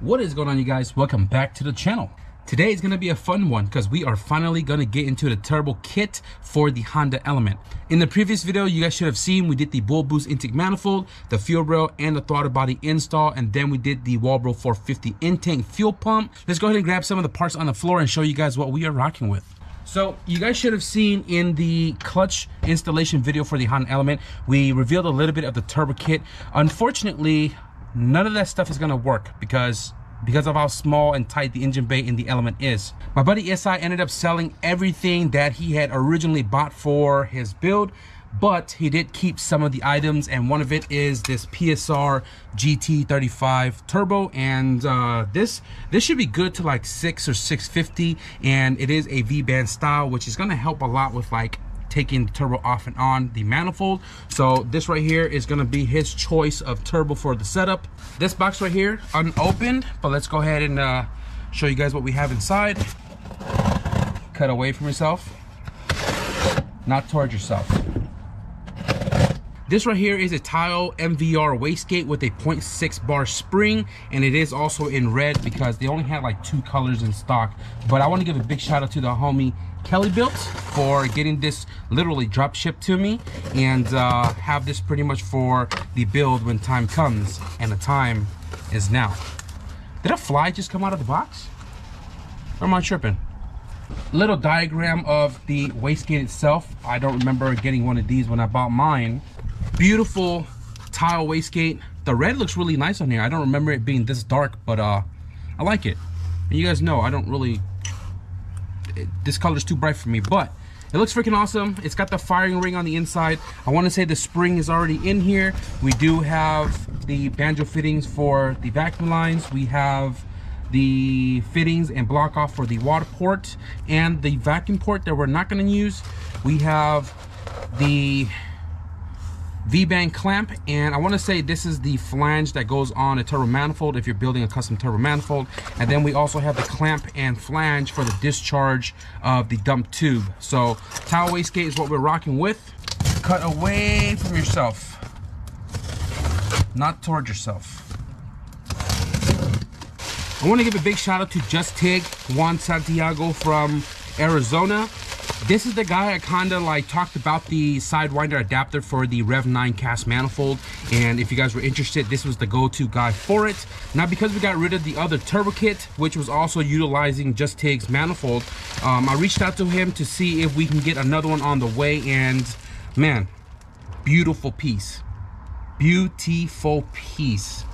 What is going on you guys? Welcome back to the channel. Today is going to be a fun one because we are finally going to get into the turbo kit for the Honda Element. In the previous video, you guys should have seen we did the Bull Boost intake manifold, the fuel rail, and the throttle body install, and then we did the Walbro 450 intake fuel pump. Let's go ahead and grab some of the parts on the floor and show you guys what we are rocking with. So you guys should have seen in the clutch installation video for the Honda Element, we revealed a little bit of the turbo kit. Unfortunately, none of that stuff is gonna work because because of how small and tight the engine bay in the Element is. My buddy SI ended up selling everything that he had originally bought for his build, but he did keep some of the items and one of it is this PSR GT35 turbo and uh, this this should be good to like 6 or 650 and it is a V-band style which is going to help a lot with like taking the turbo off and on the manifold. So this right here is gonna be his choice of turbo for the setup. This box right here, unopened, but let's go ahead and uh, show you guys what we have inside. Cut away from yourself, not towards yourself. This right here is a Tial MVR wastegate with a 0.6 bar spring and it is also in red because they only had like two colors in stock. But I want to give a big shout out to the homie Kelly Built for getting this literally drop shipped to me and uh, have this pretty much for the build when time comes and the time is now. Did a fly just come out of the box? Or am I tripping? Little diagram of the wastegate itself. I don't remember getting one of these when I bought mine beautiful Tial wastegate the red looks really nice on here i don't remember it being this dark but uh i like it and you guys know i don't really it, this color is too bright for me but it looks freaking awesome. It's got the firing ring on the inside. I want to say the spring is already in here. We do have the banjo fittings for the vacuum lines. We have the fittings and block off for the water port and the vacuum port that we're not going to use. We have the V-band clamp and I want to say this is the flange that goes on a turbo manifold if you're building a custom turbo manifold. And then we also have the clamp and flange for the discharge of the dump tube. So Tial wastegate is what we're rocking with. Cut away from yourself. Not towards yourself. I want to give a big shout out to JusTig Juan Santiago from Arizona this is the guy I kind of like talked about the Sidewinder adapter for the Rev 9 cast manifold. And if you guys were interested, this was the go-to guy for it. Now, because we got rid of the other turbo kit, which was also utilizing JusTig's manifold, um, I reached out to him to see if we can get another one on the way. And man, beautiful piece. Beautiful piece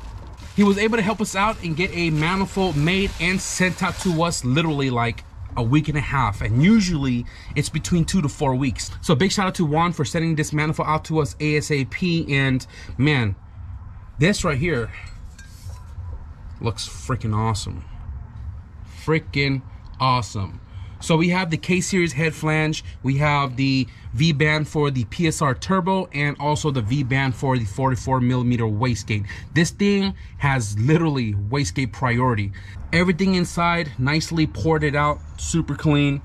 he was able to help us out and get a manifold made and sent out to us literally like a week and a half and usually it's between two to four weeks. So big shout out to juan for sending this manifold out to us asap and man this right here looks freaking awesome. Freaking awesome so we have the K-Series head flange, we have the V-band for the PSR Turbo, and also the V-band for the 44 millimeter wastegate. This thing has literally wastegate priority. Everything inside nicely ported out, super clean.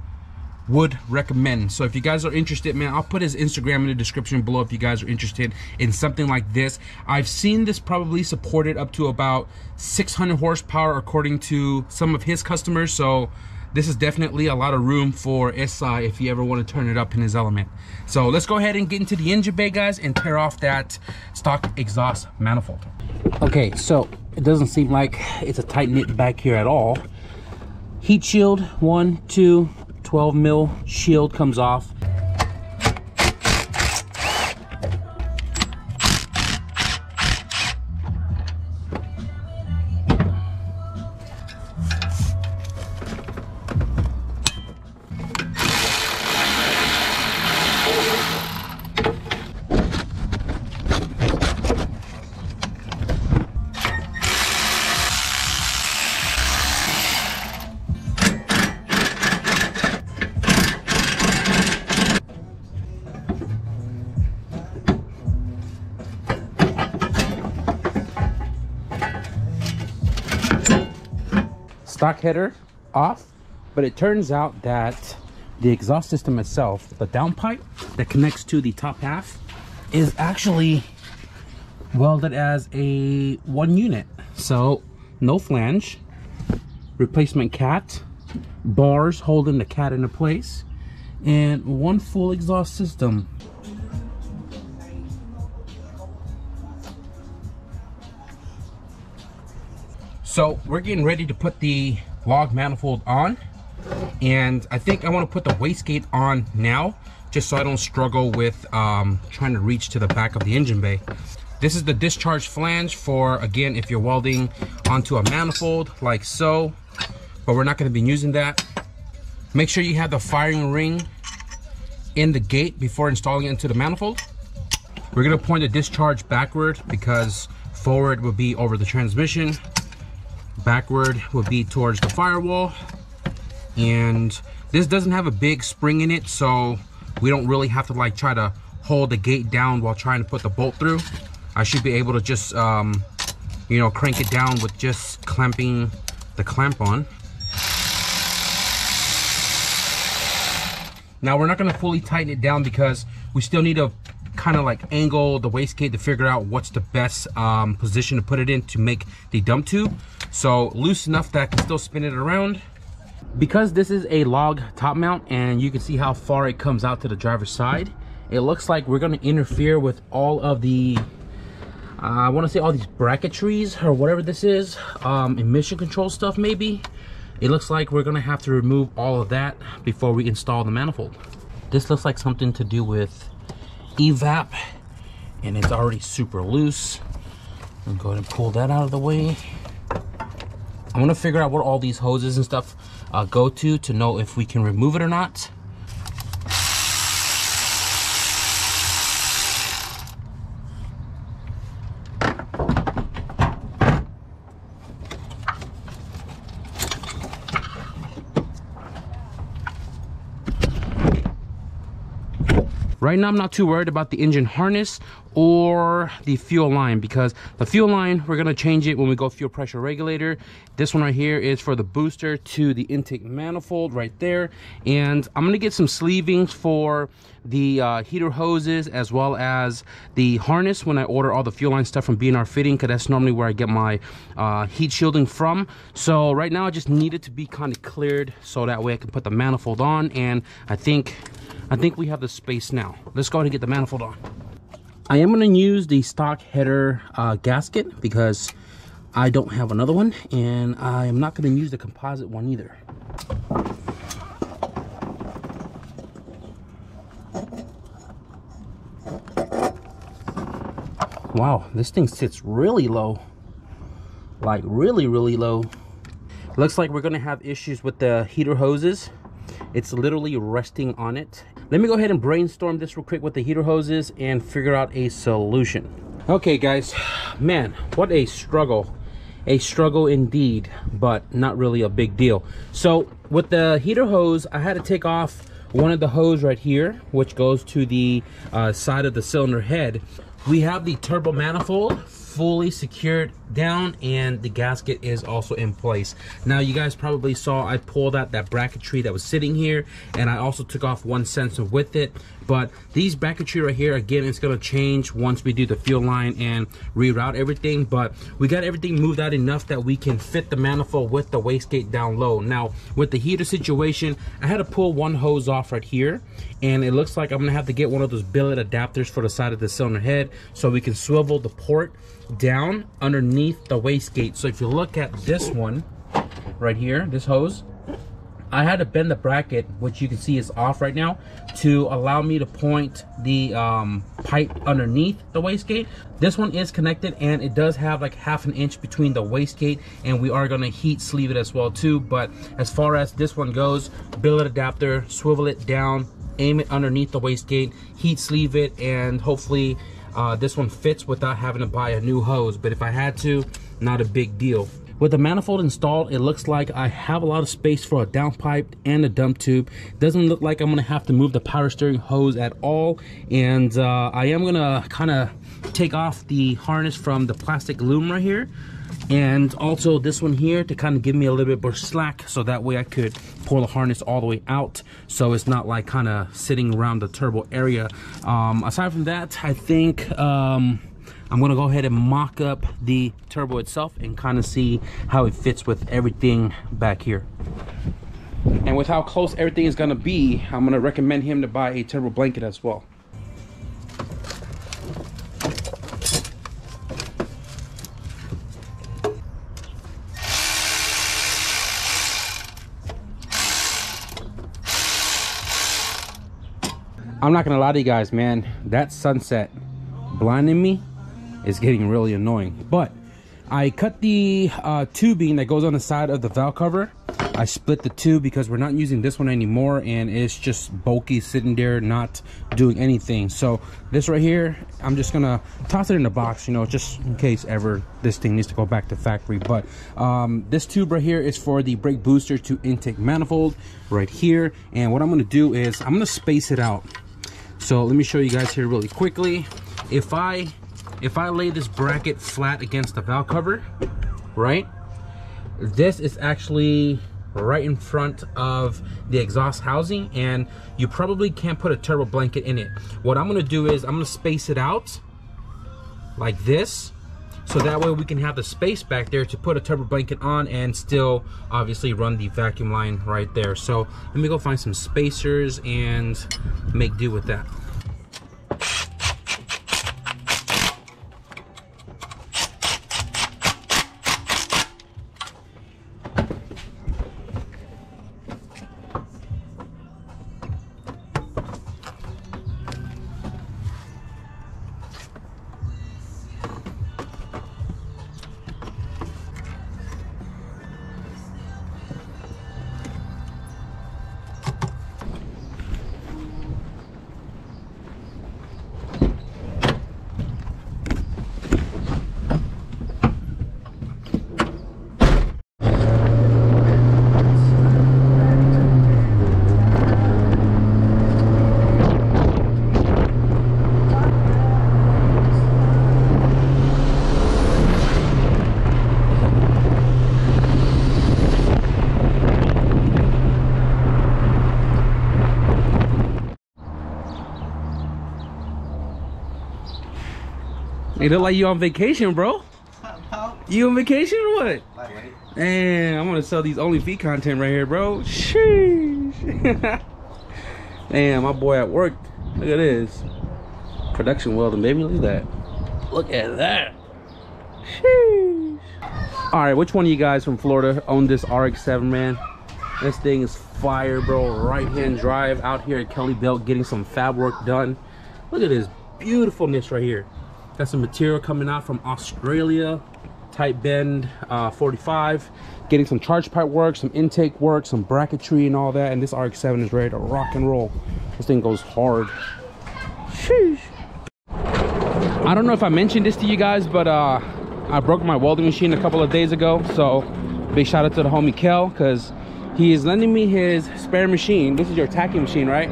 Would recommend. So if you guys are interested man i'll put his instagram in the description below if you guys are interested in something like this. I've seen this probably supported up to about 600 horsepower according to some of his customers. So this is definitely a lot of room for SI if you ever want to turn it up in his element. So let's go ahead and get into the engine bay, guys, and tear off that stock exhaust manifold. Okay, so it doesn't seem like it's a tight knit back here at all. Heat shield, one, two, 12 mil shield comes off. Stock header off but it turns out that the exhaust system itself the downpipe that connects to the top half is actually welded as a one unit so no flange, replacement cat, bars holding the cat into place, and one full exhaust system. So we're getting ready to put the log manifold on and I think I want to put the wastegate on now just so I don't struggle with um, trying to reach to the back of the engine bay. This is the discharge flange for, again, if you're welding onto a manifold like so, but we're not gonna be using that. Make sure you have the firing ring in the gate before installing it into the manifold. We're gonna point the discharge backward because forward will be over the transmission, backward will be towards the firewall, and this doesn't have a big spring in it, so we don't really have to like try to hold the gate down while trying to put the bolt through. I should be able to just, um, you know, crank it down with just clamping the clamp on. Now we're not gonna fully tighten it down because we still need to kind of like angle the wastegate to figure out what's the best um, position to put it in to make the dump tube. So loose enough that I can still spin it around. Because this is a log top mount and you can see how far it comes out to the driver's side, it looks like we're gonna interfere with all of the uh, I want to say all these bracketries or whatever this is, um, emission control stuff maybe. It looks like we're gonna have to remove all of that before we install the manifold. This looks like something to do with evap and it's already super loose. I'm going to pull that out of the way. I'm gonna figure out what all these hoses and stuff uh, go to to know if we can remove it or not. Right now, I'm not too worried about the engine harness or the fuel line because the fuel line, we're gonna change it when we go fuel pressure regulator. This one right here is for the booster to the intake manifold right there. And I'm gonna get some sleevings for the uh, heater hoses as well as the harness when I order all the fuel line stuff from B&R Fitting because that's normally where I get my uh, heat shielding from. So right now I just need it to be kind of cleared so that way I can put the manifold on and I think I think we have the space now. Let's go ahead and get the manifold on. I am going to use the stock header uh, gasket because I don't have another one and I am not going to use the composite one either. Wow, this thing sits really low. Like really, really low. Looks like we're to have issues with the heater hoses. It's literally resting on it let me go ahead and brainstorm this real quick with the heater hoses and figure out a solution. Okay, guys, man, what a struggle. A struggle indeed, but not really a big deal. So with the heater hose, I had to take off one of the hose right here, which goes to the uh, side of the cylinder head. We have the turbo manifold fully secured down and the gasket is also in place. Now you guys probably saw I pulled out that bracketry that was sitting here and I also took off one sensor with it. But these bracketry right here, again, it's gonna change once we do the fuel line and reroute everything. But we got everything moved out enough that we can fit the manifold with the wastegate down low. Now with the heater situation, I had to pull one hose off right here and it looks like I'm gonna have to get one of those billet adapters for the side of the cylinder head so we can swivel the port down underneath the wastegate. So if you look at this one right here, this hose, I had to bend the bracket, which you can see is off right now, to allow me to point the um, pipe underneath the wastegate. This one is connected and it does have like half an inch between the wastegate and we are gonna heat sleeve it as well too. But as far as this one goes, billet adapter, swivel it down, aim it underneath the wastegate, heat sleeve it, and hopefully uh, this one fits without having to buy a new hose, but if I had to, not a big deal. With the manifold installed, it looks like I have a lot of space for a downpipe and a dump tube. Doesn't look like I'm gonna have to move the power steering hose at all. And uh, I am gonna kind of take off the harness from the plastic loom right here and also this one here to kind of give me a little bit more slack so that way I could pull the harness all the way out so it's not like kind of sitting around the turbo area um, aside from that I think um, I'm gonna go ahead and mock up the turbo itself and kind of see how it fits with everything back here. And with how close everything is gonna be, I'm gonna recommend him to buy a turbo blanket as well. I'm not gonna lie to you guys, man. That sunset blinding me is getting really annoying. But I cut the uh, tubing that goes on the side of the valve cover. I split the two because we're not using this one anymore and it's just bulky sitting there not doing anything. So this right here, I'm just gonna toss it in the box, you know, just in case ever this thing needs to go back to factory. But um, this tube right here is for the brake booster to intake manifold right here. And what I'm gonna do is I'm gonna space it out so let me show you guys here really quickly. If I if I lay this bracket flat against the valve cover, right? This is actually right in front of the exhaust housing and you probably can't put a turbo blanket in it. What I'm gonna do is I'm gonna space it out like this so that way we can have the space back there to put a turbo blanket on and still obviously run the vacuum line right there. So let me go find some spacers and make do with that Look like you on vacation, bro. You on vacation or what? Man, I'm gonna sell these only feet content right here, bro. Sheesh. Damn, my boy at work. Look at this. Production welding, baby. Look at that. Look at that. Sheesh. All right, which one of you guys from Florida own this RX-7, man? This thing is fire, bro. Right-hand drive out here at Kelly Built getting some fab work done. Look at this beautifulness right here. Got some material coming out from Australia, tight bend uh, 45. Getting some charge pipe work, some intake work, some bracketry and all that. And this RX-7 is ready to rock and roll. This thing goes hard. Sheesh. I don't know if I mentioned this to you guys, but uh, I broke my welding machine a couple of days ago. So big shout out to the homie Kel because he is lending me his spare machine. This is your tacking machine, right?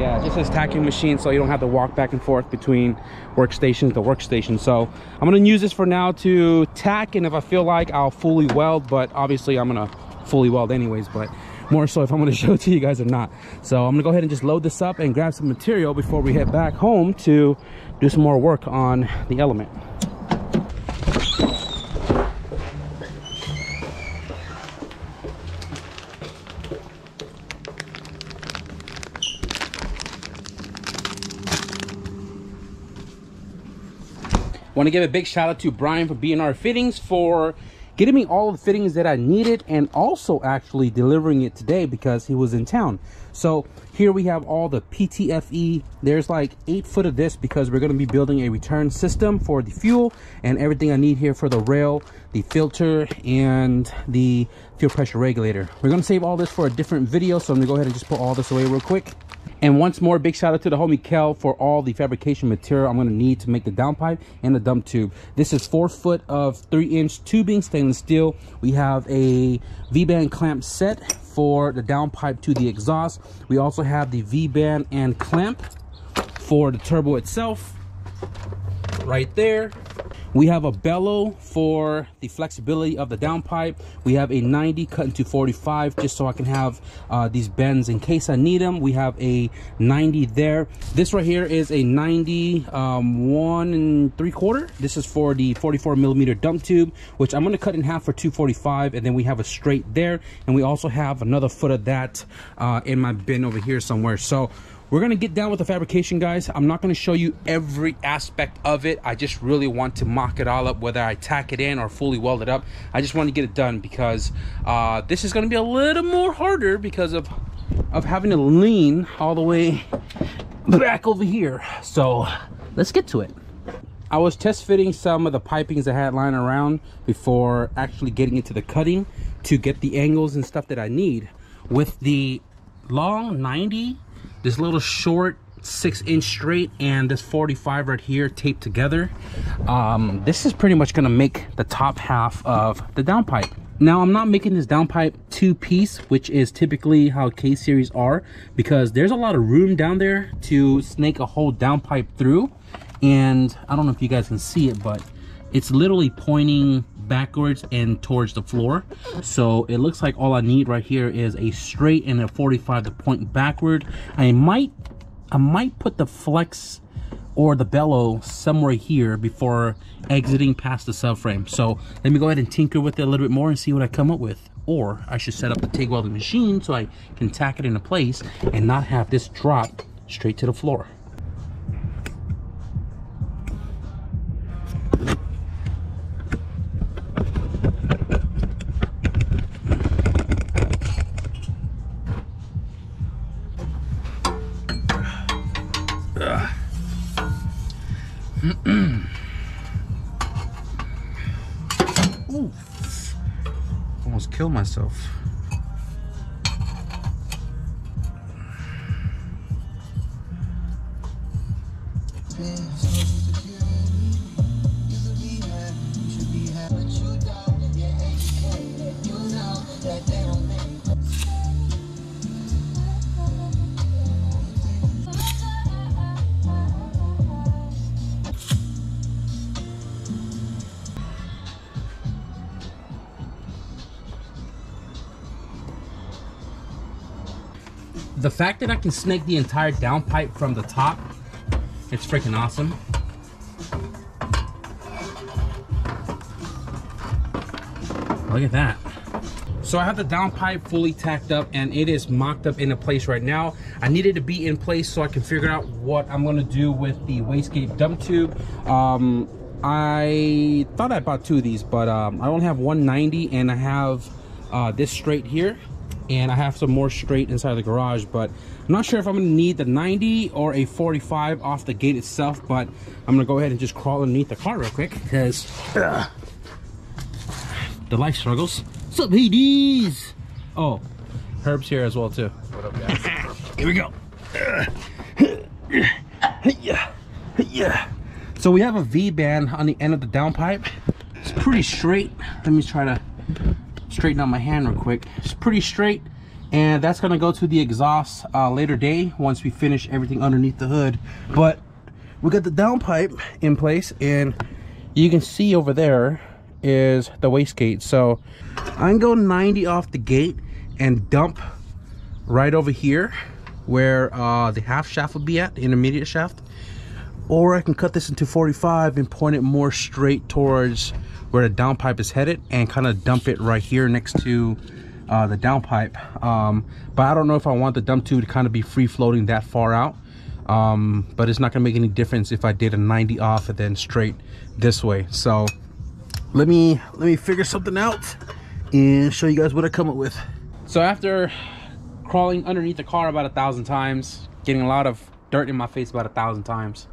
Yeah just says tacking machine so you don't have to walk back and forth between workstations to workstation. So i'm to use this for now to tack and if i feel like i'll fully weld but obviously i'm to fully weld anyways but more so if i'm to show it to you guys or not. So i'm gonna go ahead and just load this up and grab some material before we head back home to do some more work on the element Want to give a big shout out to Brian for B&R Fittings for getting me all the fittings that I needed and also actually delivering it today because he was in town. So here we have all the PTFE. There's like eight foot of this because we're going to be building a return system for the fuel and everything I need here for the rail, the filter, and the fuel pressure regulator. We're going to save all this for a different video, so I'm going to go ahead and just put all this away real quick. And once more, big shout out to the homie Kel for all the fabrication material I'm gonna need to make the downpipe and the dump tube. This is four foot of three inch tubing, stainless steel. We have a V-band clamp set for the downpipe to the exhaust. We also have the V-band and clamp for the turbo itself right there. We have a bellow for the flexibility of the downpipe. We have a 90 cut into 45 just so I can have uh, these bends in case I need them. We have a 90 there. This right here is a 90 um, one and three quarter. This is for the 44 millimeter dump tube, which I'm going to cut in half for 245 and then we have a straight there. And we also have another foot of that uh, in my bin over here somewhere. So we're gonna get down with the fabrication, guys. I'm not gonna show you every aspect of it. I just really want to mock it all up, whether I tack it in or fully weld it up. I just want to get it done because uh, this is gonna be a little more harder because of, of having to lean all the way back over here. So let's get to it. I was test fitting some of the pipings I had lying around before actually getting into the cutting to get the angles and stuff that I need. With the long 90 this little short six inch straight and this 45 right here taped together um, this is pretty much to make the top half of the downpipe now i'm not making this downpipe two piece which is typically how k series are because there's a lot of room down there to snake a whole downpipe through and i don't know if you guys can see it but it's literally pointing backwards and towards the floor. So it looks like all i need right here is a straight and a 45 to point backward. I might i might put the flex or the bellow somewhere here before exiting past the subframe. So let me go ahead and tinker with it a little bit more and see what i come up with. Or i should set up the TIG welding machine so i can tack it into place and not have this drop straight to the floor Ooh. Almost killed myself. The fact that I can snake the entire downpipe from the top, it's freaking awesome. Look at that. So I have the downpipe fully tacked up and it is mocked up into place right now. I needed to be in place so I can figure out what I'm gonna do with the wastegate dump tube. Um, I thought I bought two of these, but um, I only have 190 and I have uh, this straight here and I have some more straight inside the garage but I'm not sure if I'm gonna need the 90 or a 45 off the gate itself but I'm gonna go ahead and just crawl underneath the car real quick because uh, the life struggles. What's up Hades oh Herb's here as well too. What up guys? Here we go. Yeah yeah so we have a V-band on the end of the downpipe. It's pretty straight. Let me try to straighten out my hand real quick. It's pretty straight and that's to go to the exhaust uh, later day once we finish everything underneath the hood. But we got the downpipe in place and you can see over there is the wastegate so i can go 90 off the gate and dump right over here where uh, the half shaft will be at the intermediate shaft or i can cut this into 45 and point it more straight towards where the downpipe is headed and kind of dump it right here next to uh, the downpipe. Um, but I don't know if I want the dump tube to kind of be free floating that far out. Um, but it's not gonna make any difference if I did a 90 off and then straight this way. So let me let me figure something out and show you guys what I come up with. So after crawling underneath the car about a thousand times, getting a lot of dirt in my face about a thousand times,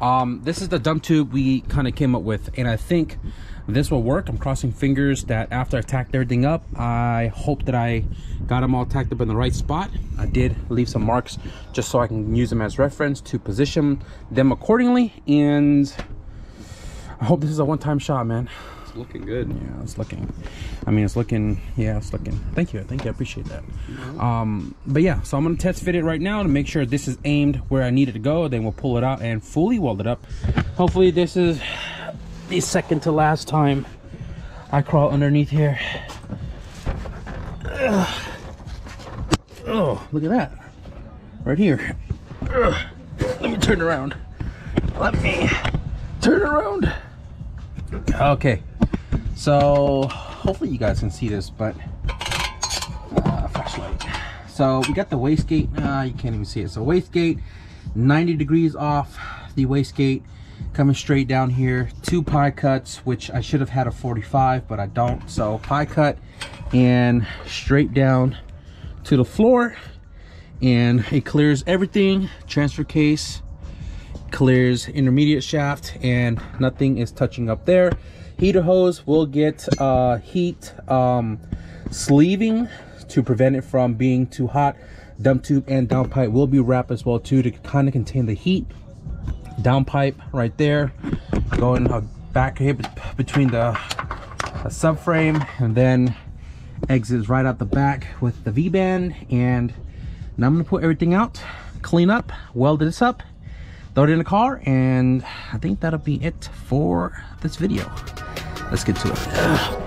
um, this is the dump tube we kind of came up with and I think this will work. I'm crossing fingers that after i tacked everything up i hope that i got them all tacked up in the right spot. I did leave some marks just so i can use them as reference to position them accordingly and i hope this is a one-time shot man. It's looking good. Yeah it's looking i mean it's looking yeah it's looking. Thank you thank you i appreciate that. Um but yeah so i'm gonna test fit it right now to make sure this is aimed where i need it to go then we'll pull it out and fully weld it up. Hopefully this is the second to last time I crawl underneath here. Ugh. Oh, look at that. Right here. Ugh. Let me turn around. Let me turn around. Okay. So, hopefully you guys can see this, but uh, flashlight. So, we got the wastegate. Uh, you can't even see it. So, wastegate, 90 degrees off the wastegate coming straight down here. Two pie cuts which i should have had a 45 but i don't. So pie cut and straight down to the floor. And it clears everything. Transfer case clears intermediate shaft and nothing is touching up there. Heater hose will get uh, heat um, sleeving to prevent it from being too hot. Dump tube and downpipe will be wrapped as well too to kind of contain the heat downpipe right there going uh, back here between the, the subframe and then exits right out the back with the V-band and now I'm gonna put everything out clean up weld this up throw it in the car and I think that'll be it for this video. Let's get to it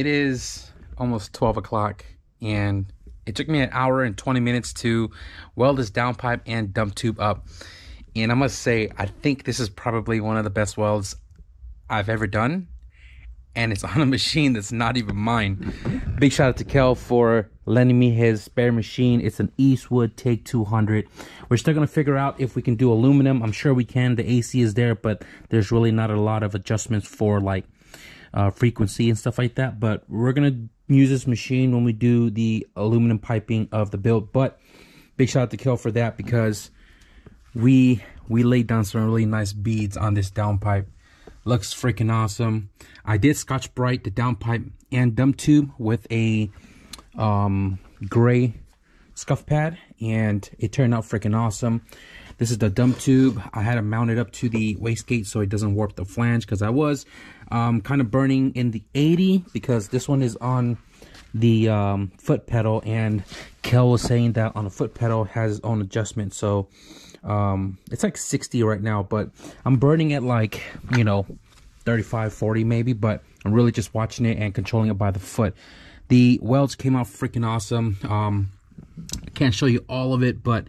it is almost 12 o'clock and it took me an hour and 20 minutes to weld this downpipe and dump tube up. And i must say i think this is probably one of the best welds i've ever done and it's on a machine that's not even mine. Big shout out to kel for lending me his spare machine. It's an eastwood TIG 200 we're still going to figure out if we can do aluminum. I'm sure we can. The ac is there but there's really not a lot of adjustments for like uh, frequency and stuff like that. But we're to use this machine when we do the aluminum piping of the build. But big shout out to Kel for that because we we laid down some really nice beads on this downpipe. Looks freaking awesome. I did Scotch-Brite the downpipe and dump tube with a um, gray scuff pad and it turned out freaking awesome. This is the dump tube. I had it mounted up to the wastegate so it doesn't warp the flange because I was um, kind of burning in the 80 because this one is on the um, foot pedal and Kel was saying that on the foot pedal has its own adjustment. So um, it's like 60 right now, but I'm burning at like, you know, 35, 40 maybe, but I'm really just watching it and controlling it by the foot. The welds came out freaking awesome. Um, I can't show you all of it, but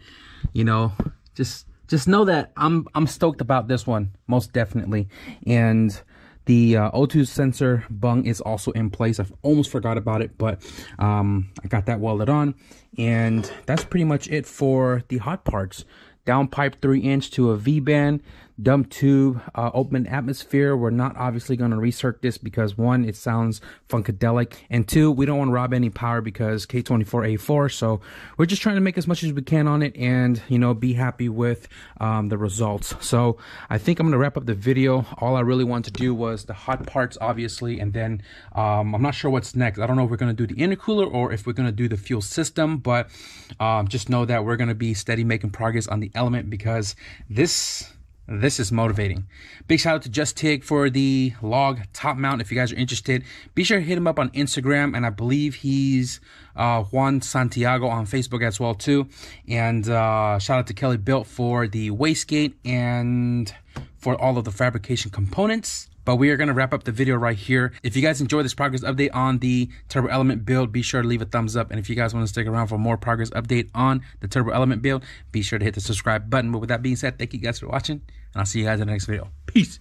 you know, just just know that I'm I'm stoked about this one most definitely. And the uh, O2 sensor bung is also in place. I've almost forgot about it, but um, I got that welded on. And that's pretty much it for the hot parts. Down pipe 3 inch to a V-band dump tube, uh, open atmosphere. We're not obviously going to recirc this because one, it sounds funkadelic, and two, we don't want to rob any power because K24A4. So we're just trying to make as much as we can on it and, you know, be happy with um, the results. So I think I'm going to wrap up the video. All I really want to do was the hot parts, obviously, and then um, I'm not sure what's next. I don't know if we're going to do the intercooler or if we're going to do the fuel system, but um, just know that we're going to be steady making progress on the element because this this is motivating. Big shout out to JusTig for the log top mount. If you guys are interested, be sure to hit him up on Instagram, and I believe he's uh, Juan Santiago on Facebook as well too. And uh, shout out to Kelly Built for the wastegate and for all of the fabrication components. But we are going to wrap up the video right here. If you guys enjoyed this progress update on the Turbo Element build, be sure to leave a thumbs up. And if you guys want to stick around for more progress update on the Turbo Element build, be sure to hit the subscribe button. But with that being said, thank you guys for watching, and I'll see you guys in the next video. Peace.